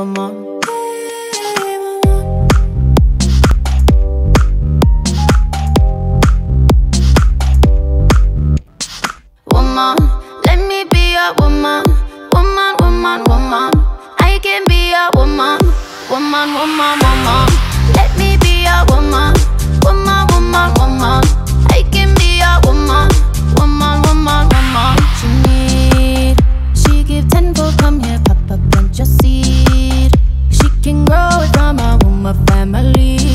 woman. Woman, let me be a woman, woman, woman, woman. I can be a woman, woman, woman, woman. Let me be a woman,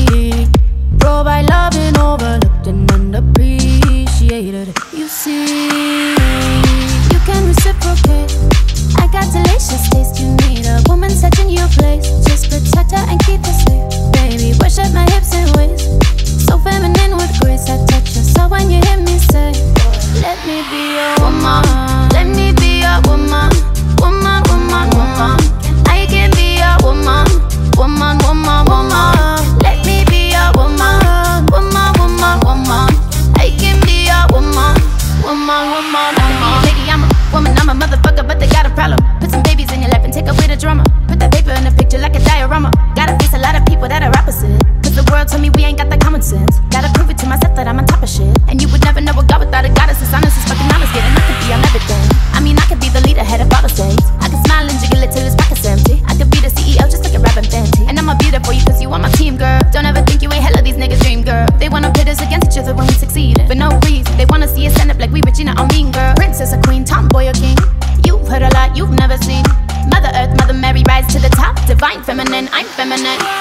family. Provide loving overlooked and unappreciated. You see, World told me we ain't got that common sense. Gotta prove it to myself that I'm on top of shit. And you would never know a God without a goddess. As honest as fucking honest, getting I could be on everything. I mean, I could be the leader, head of all the states. I could smile and jiggle it till his pockets empty. I could be the CEO just like Rihanna Fenty. And I'ma be there for you cause you on my team, girl. Don't ever think you ain't hell of these niggas dream, girl. They wanna pit us against each other when we succeed. For no reason. They wanna see us stand up like we Regina or mean girl. Princess or queen, tomboy or king. You've heard a lot you've never seen. Mother Earth, Mother Mary, rise to the top. Divine feminine, I'm feminine.